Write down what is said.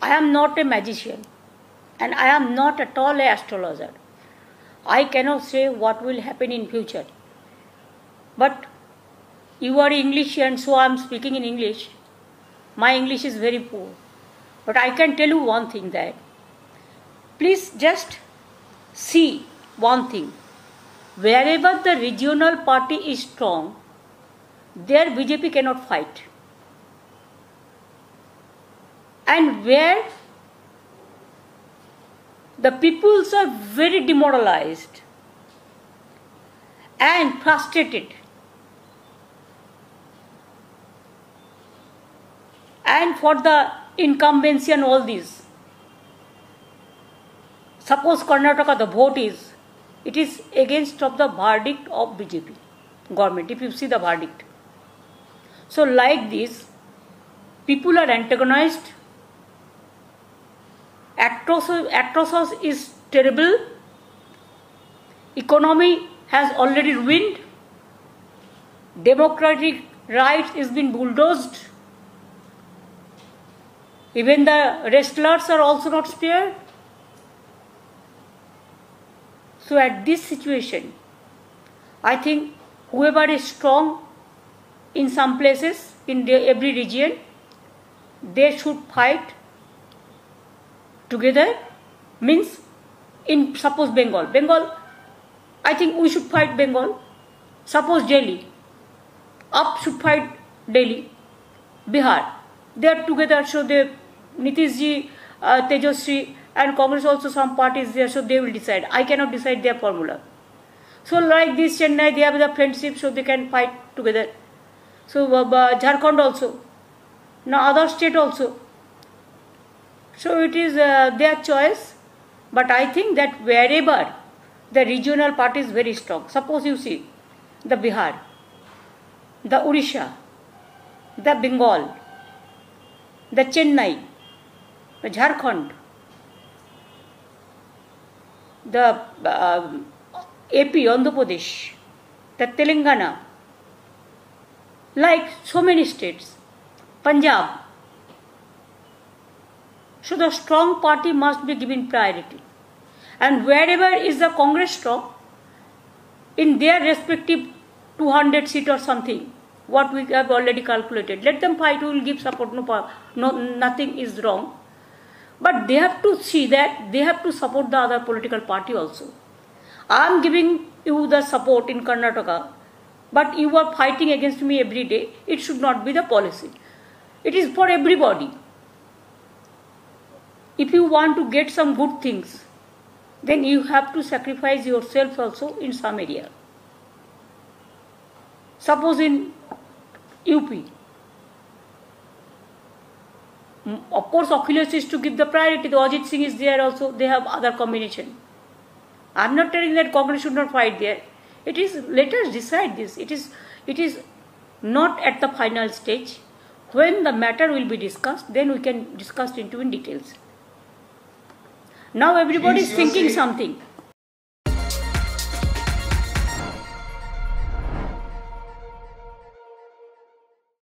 I am not a magician and I am not at all an astrologer. I cannot say what will happen in future. But you are English and so I am speaking in English. My English is very poor. But I can tell you one thing that please just see one thing. Wherever the regional party is strong, there BJP cannot fight. And where the peoples are very demoralized and frustrated. And for the incumbency and all these suppose karnataka the vote is it is against of the verdict of bjp government if you see the verdict. So like this people are antagonized atrocious, is terrible. Economy has already ruined. Democratic rights is been bulldozed. Even the wrestlers are also not spared. So at this situation, I think whoever is strong in some places, in the, every region, they should fight together means in suppose Bengal. Bengal, I think we should fight Bengal. Suppose Delhi, AAP should fight Delhi. Bihar, they are together, so they, Nitishji, uh, Tejaswi, and Congress also some parties there, so they will decide. I cannot decide their formula. So like this Chennai, they have the friendship, so they can fight together. So uh, Jharkhand also. Now other state also. So it is uh, their choice, but I think that wherever the regional party is very strong, suppose you see the Bihar, the Odisha, the Bengal, the Chennai, the Jharkhand, the uh, AP, Andhra Pradesh, the Telangana, like so many states, Punjab, so the strong party must be given priority. And wherever is the Congress strong, in their respective 200 seat or something, what we have already calculated, let them fight, we will give support, no, no, nothing is wrong. But they have to see that they have to support the other political party also. I am giving you the support in Karnataka, but you are fighting against me every day. It should not be the policy. It is for everybody if you want to get some good things, then you have to sacrifice yourself also in some area. Suppose in UP, mm, of course, Akhilesh is to give the priority. The Ajit Singh is there also. They have other combination. I am not telling that Congress should not fight there. It is let us decide this. It is it is not at the final stage. When the matter will be discussed, then we can discuss into in details. Now everybody is thinking something.